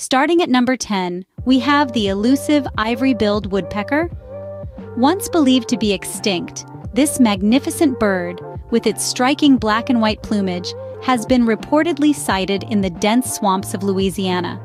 Starting at number 10, we have the elusive ivory-billed woodpecker. Once believed to be extinct, this magnificent bird, with its striking black and white plumage, has been reportedly sighted in the dense swamps of Louisiana.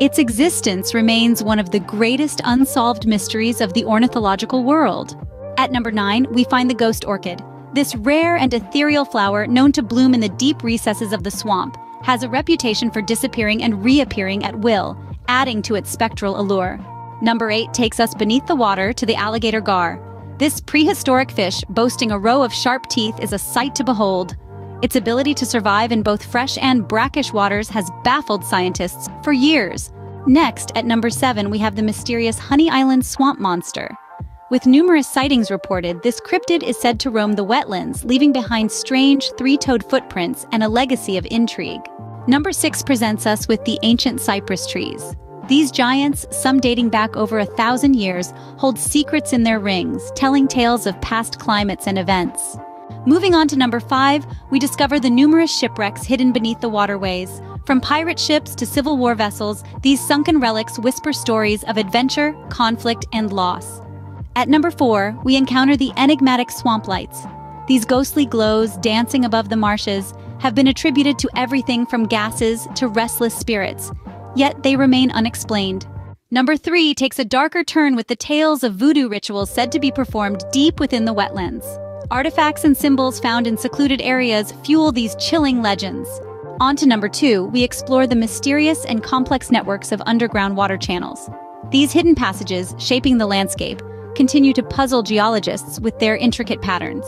Its existence remains one of the greatest unsolved mysteries of the ornithological world. At number 9, we find the ghost orchid. This rare and ethereal flower, known to bloom in the deep recesses of the swamp, has a reputation for disappearing and reappearing at will, adding to its spectral allure. Number 8 takes us beneath the water to the alligator gar. This prehistoric fish, boasting a row of sharp teeth, is a sight to behold. Its ability to survive in both fresh and brackish waters has baffled scientists for years. Next, at number 7, we have the mysterious Honey Island swamp monster. With numerous sightings reported, this cryptid is said to roam the wetlands, leaving behind strange three-toed footprints and a legacy of intrigue. Number 6 presents us with the ancient cypress trees. These giants, some dating back over a thousand years, hold secrets in their rings, telling tales of past climates and events. Moving on to number 5, we discover the numerous shipwrecks hidden beneath the waterways. From pirate ships to Civil War vessels, these sunken relics whisper stories of adventure, conflict, and loss. At number 4, we encounter the enigmatic swamp lights. These ghostly glows dancing above the marshes have been attributed to everything from gases to restless spirits, yet they remain unexplained. Number 3 takes a darker turn with the tales of voodoo rituals said to be performed deep within the wetlands. Artifacts and symbols found in secluded areas fuel these chilling legends. On to number 2, we explore the mysterious and complex networks of underground water channels. These hidden passages, shaping the landscape, continue to puzzle geologists with their intricate patterns.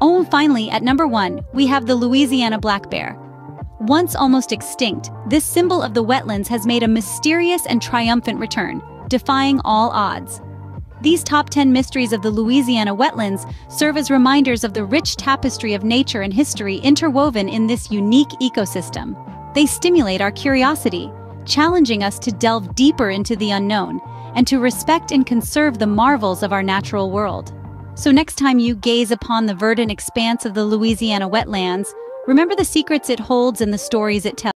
Oh, finally, at number one, we have the Louisiana black bear. Once almost extinct, this symbol of the wetlands has made a mysterious and triumphant return, defying all odds. These top 10 mysteries of the Louisiana wetlands serve as reminders of the rich tapestry of nature and history interwoven in this unique ecosystem. They stimulate our curiosity, challenging us to delve deeper into the unknown and to respect and conserve the marvels of our natural world. So next time you gaze upon the verdant expanse of the Louisiana wetlands, remember the secrets it holds and the stories it tells.